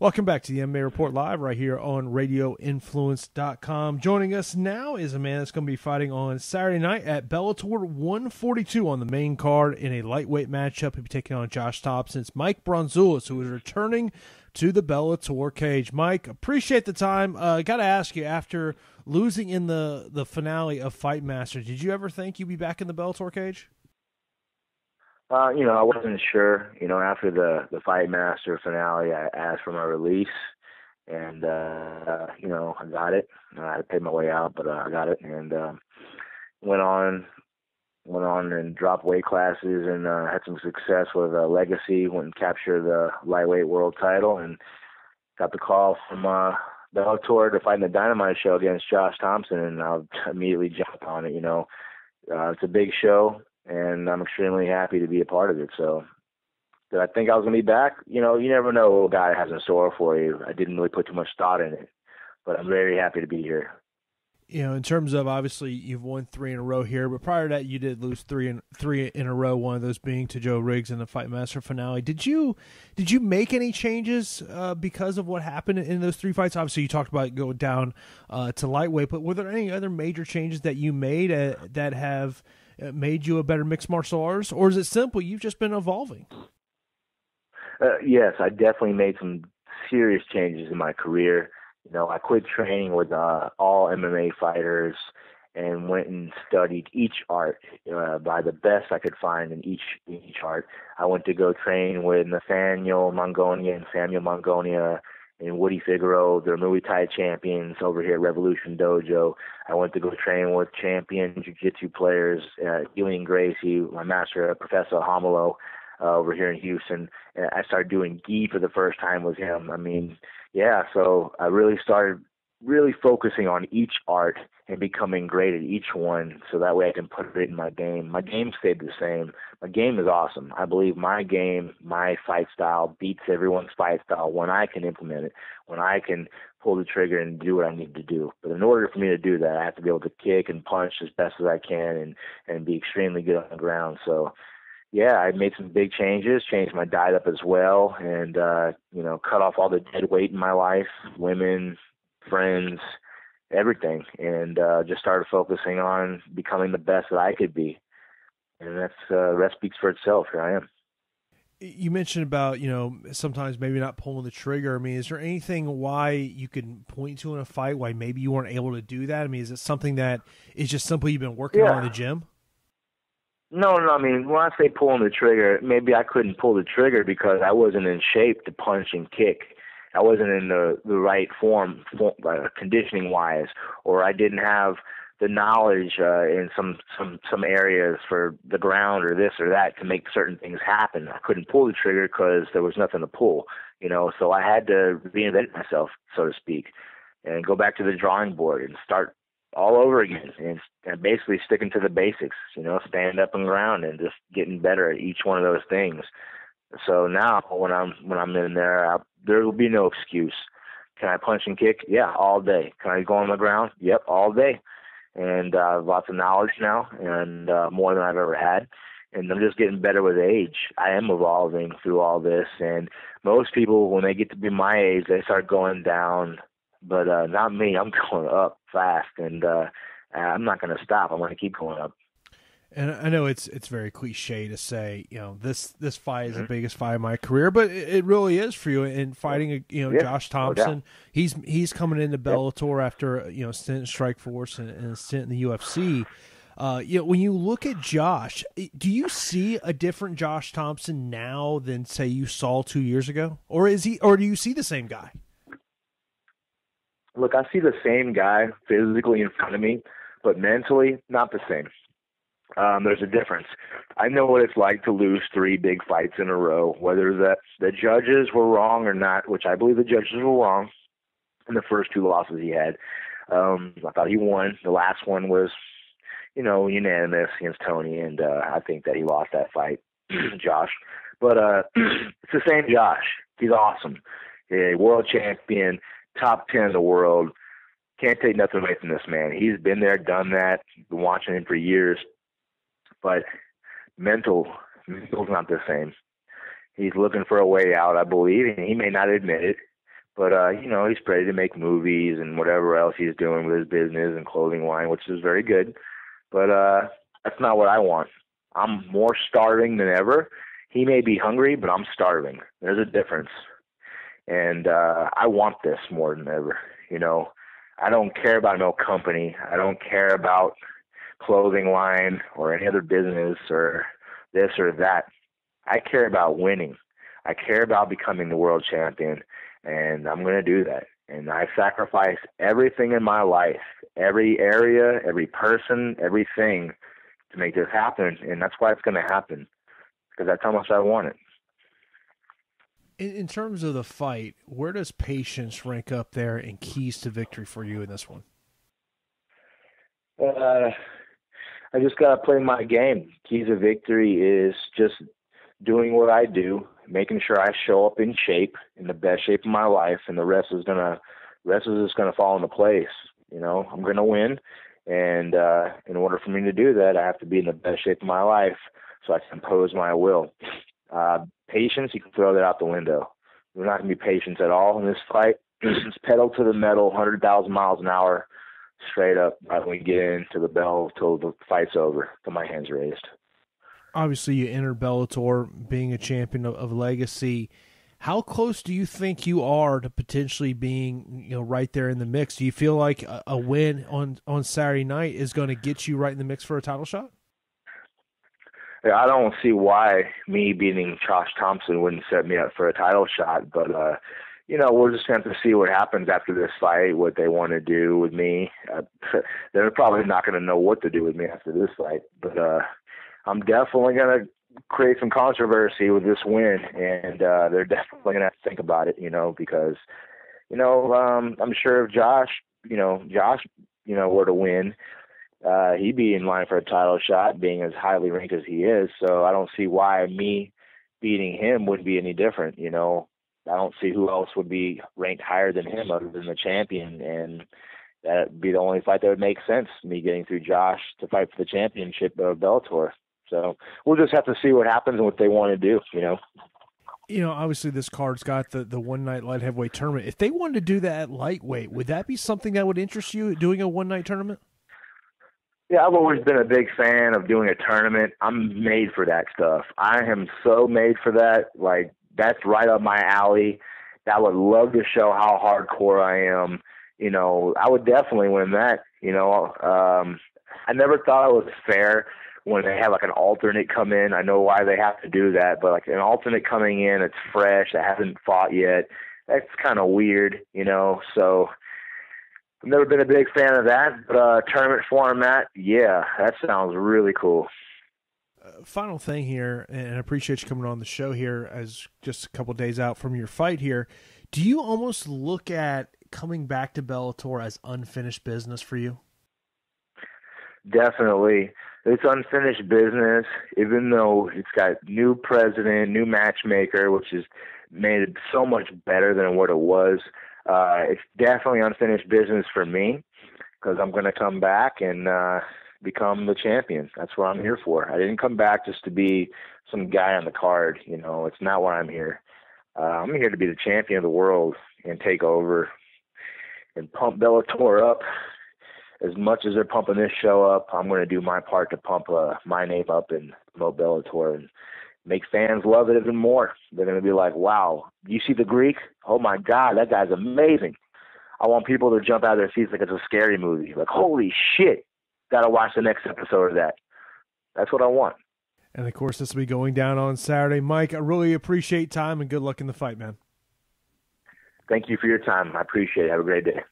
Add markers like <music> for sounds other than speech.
Welcome back to the MMA Report Live right here on RadioInfluence.com. Joining us now is a man that's going to be fighting on Saturday night at Bellator 142 on the main card in a lightweight matchup. He'll be taking on Josh Thomson. It's Mike Bronzoulis, who is returning to the Bellator cage. Mike, appreciate the time. Uh, Got to ask you, after losing in the, the finale of Fight Master, did you ever think you'd be back in the Bellator cage? Uh, you know, I wasn't sure. You know, after the the Fight Master finale, I asked for my release, and uh, you know, I got it. I had to pay my way out, but uh, I got it, and uh, went on, went on and dropped weight classes, and uh, had some success with uh, Legacy. Went and captured the lightweight world title, and got the call from uh, Bellator to fight in the Dynamite show against Josh Thomson, and I immediately jumped on it. You know, uh, it's a big show and I'm extremely happy to be a part of it. So, did I think I was going to be back? You know, you never know what God has in store for you. I didn't really put too much thought in it, but I'm very happy to be here. You know, in terms of obviously you've won three in a row here, but prior to that you did lose three in three in a row. One of those being to Joe Riggs in the Fight Master finale. Did you did you make any changes uh, because of what happened in those three fights? Obviously, you talked about going down uh, to lightweight, but were there any other major changes that you made uh, that have made you a better mixed martial artist, or is it simple you've just been evolving? Uh, yes, I definitely made some serious changes in my career. You know, I quit training with uh, all MMA fighters and went and studied each art uh, by the best I could find in each each art. I went to go train with Nathaniel Mongonia and Samuel Mongonia and Woody Figueroa, the Muay Thai champions over here at Revolution Dojo. I went to go train with champion jiu-jitsu players, uh, Julian Gracie, my master, uh, Professor Hamalo, uh, over here in Houston. And I started doing gi for the first time with him. I mean, yeah, so I really started really focusing on each art and becoming great at each one so that way I can put it in my game. My game stayed the same. My game is awesome. I believe my game, my fight style beats everyone's fight style when I can implement it, when I can pull the trigger and do what I need to do. But in order for me to do that, I have to be able to kick and punch as best as I can and and be extremely good on the ground. So yeah, I made some big changes, changed my diet up as well, and uh, you know, cut off all the dead weight in my life, women, friends, everything, and uh, just started focusing on becoming the best that I could be. And that's uh, that speaks for itself. Here I am. You mentioned about you know sometimes maybe not pulling the trigger. I mean, is there anything why you can point to in a fight why maybe you weren't able to do that? I mean, is it something that is just simply you've been working yeah. on in the gym? No, no. I mean, when I say pulling the trigger, maybe I couldn't pull the trigger because I wasn't in shape to punch and kick I wasn't in the the right form, form uh, conditioning wise, or I didn't have the knowledge uh, in some some some areas for the ground or this or that to make certain things happen. I couldn't pull the trigger because there was nothing to pull, you know. So I had to reinvent myself, so to speak, and go back to the drawing board and start all over again and, and basically sticking to the basics, you know, stand up and ground and just getting better at each one of those things. So now when I'm when I'm in there, I, there will be no excuse. Can I punch and kick? Yeah, all day. Can I go on the ground? Yep, all day. And uh, lots of knowledge now, and uh, more than I've ever had. And I'm just getting better with age. I am evolving through all this, and most people, when they get to be my age, they start going down. But uh, not me. I'm <laughs> going up fast, and uh, I'm not going to stop. I'm going to keep going up. And I know it's it's very cliche to say, you know, this this fight is mm-hmm. the biggest fight of my career, but it, it really is for you. In fighting, you know, yeah, Josh Thomson, he's he's coming into Bellator after you know stint in Strikeforce and, and a stint in the UFC. Uh, you know, when you look at Josh, do you see a different Josh Thomson now than say you saw two years ago, or is he, or do you see the same guy? Look, I see the same guy physically in front of me, but mentally not the same. Um, there's a difference. I know what it's like to lose three big fights in a row, whether the the judges were wrong or not, which I believe the judges were wrong in the first two losses he had. Um, I thought he won. The last one was, you know, unanimous against Tony, and uh, I think that he lost that fight, <clears throat> Josh. But uh, <clears throat> it's the same Josh. He's awesome. A world champion, top ten in the world. Can't take nothing away from this man. He's been there, done that. Been watching him for years but mental mental's not the same. He's looking for a way out, I believe, and he may not admit it. But uh, you know, he's ready to make movies and whatever else he's doing with his business and clothing line, which is very good. But uh, that's not what I want. I'm more starving than ever. He may be hungry, but I'm starving. There's a difference. And uh, I want this more than ever. You know, I don't care about no company. I don't care about clothing line or any other business or this or that. I care about winning. I care about becoming the world champion, and I'm going to do that. And I sacrifice everything in my life, every area, every person, everything to make this happen. And that's why it's going to happen because that's how much I want it. In, in terms of the fight, where does patience rank up there and keys to victory for you in this one? Uh, I just got to play my game. Keys of victory is just doing what I do, making sure I show up in shape, in the best shape of my life, and the rest is gonna, rest is just gonna fall into place. You know, I'm gonna win, and uh, in order for me to do that, I have to be in the best shape of my life so I can impose my will. Uh, patience, you can throw that out the window. We're not gonna be patient at all in this fight. it's <clears throat> pedal to the metal, 100,000 miles an hour, straight up right when we get into the bell till the fight's over, till my hands raised obviously you entered Bellator being a champion of, of, Legacy. How close do you think you are to potentially being, you know, right there in the mix? Do you feel like a, a win on on Saturday night is going to get you right in the mix for a title shot? Yeah, I don't see why me beating Josh Thomson wouldn't set me up for a title shot, but uh, you know, we're just going to see what happens after this fight, what they want to do with me. Uh, <laughs> they're probably not going to know what to do with me after this fight, but uh, I'm definitely going to create some controversy with this win, and uh, they're <laughs> definitely going to have to think about it, you know, because, you know, um, I'm sure if Josh, you know, Josh, you know, were to win, uh, he'd be in line for a title shot, being as highly ranked as he is. So I don't see why me beating him wouldn't be any different. You know, I don't see who else would be ranked higher than him other than the champion, and that'd be the only fight that would make sense. Me getting through Josh to fight for the championship of Bellator. So we'll just have to see what happens and what they want to do. You know. You know, obviously this card's got the, the one night light heavyweight tournament. If they wanted to do that at lightweight, would that be something that would interest you doing a one night tournament? Yeah, I've always been a big fan of doing a tournament. I'm made for that stuff. I am so made for that. Like that's right up my alley. I would love to show how hardcore I am. You know, I would definitely win that. You know, um, I never thought it was fair when they have like an alternate come in. I know why they have to do that, but like an alternate coming in, it's fresh, that hasn't fought yet. That's kind of weird, you know. So I've never been a big fan of that, but uh, tournament format, yeah, that sounds really cool. Final thing here, and I appreciate you coming on the show here as just a couple days out from your fight here. Do you almost look at coming back to Bellator as unfinished business for you? Definitely it's unfinished business, even though it's got new president, new matchmaker, which has made it so much better than what it was. Uh, it's definitely unfinished business for me because I'm going to come back and uh, become the champion. That's what I'm here for. I didn't come back just to be some guy on the card. You know, it's not why I'm here. Uh, I'm here to be the champion of the world and take over and pump Bellator up as much as they're pumping this show up, I'm going to do my part to pump uh, my name up in Bellator and make fans love it even more. They're going to be like, wow, you see the Greek? Oh my God, that guy's amazing. I want people to jump out of their seats like it's a scary movie. Like, holy shit, got to watch the next episode of that. That's what I want. And of course, this will be going down on Saturday. Mike, I really appreciate time and good luck in the fight, man. Thank you for your time. I appreciate it. Have a great day.